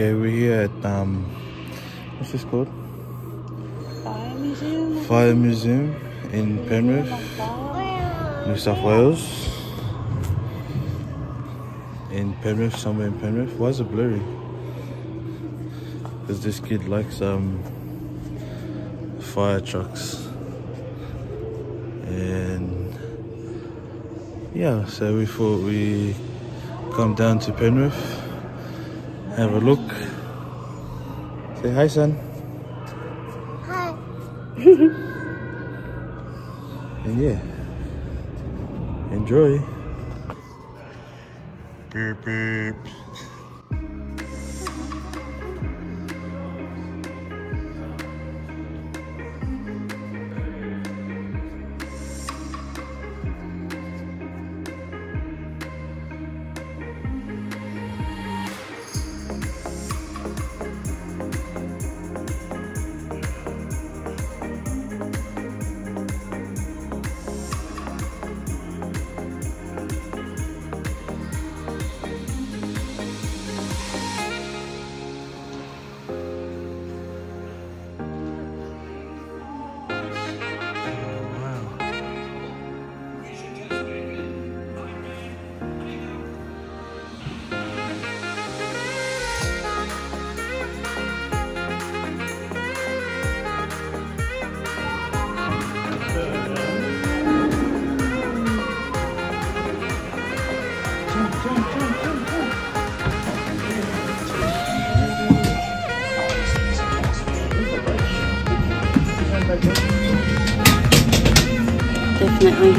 Okay, we're here at um, what's this called? Fire Museum. Fire Museum in Penrith, New South Wales. In Penrith, somewhere in Penrith. Why is it blurry? Because this kid likes um fire trucks. And yeah, so we thought we come down to Penrith, have a look. Say hi, son. Hi. And yeah, enjoy. Beep beep.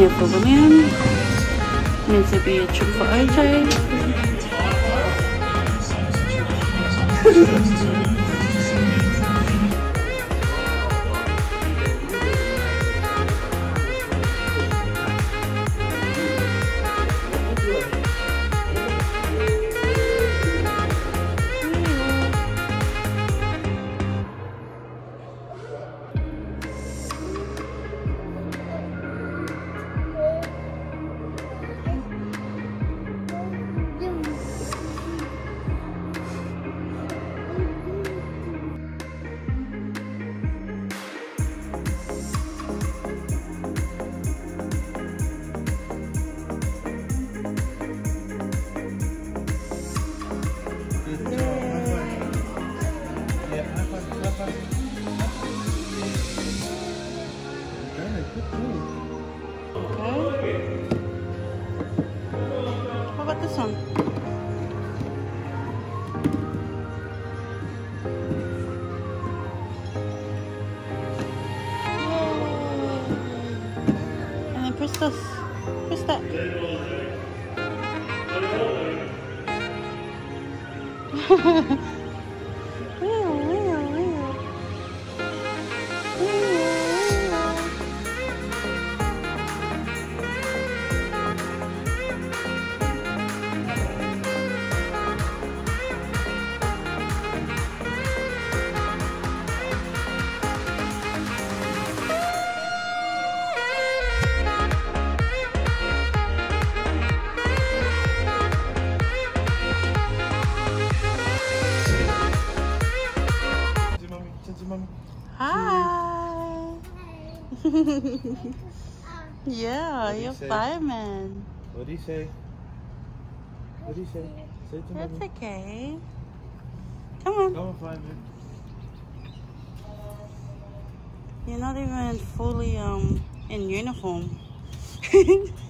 Here for William. Meant to be a trip for OJ. Okay. How about this one? And then press this. Press that. Hi. yeah, you're say? fireman. What do you say? What do you say? Say to That's mommy. okay. Come on. Come on, fireman. You're not even fully um in uniform.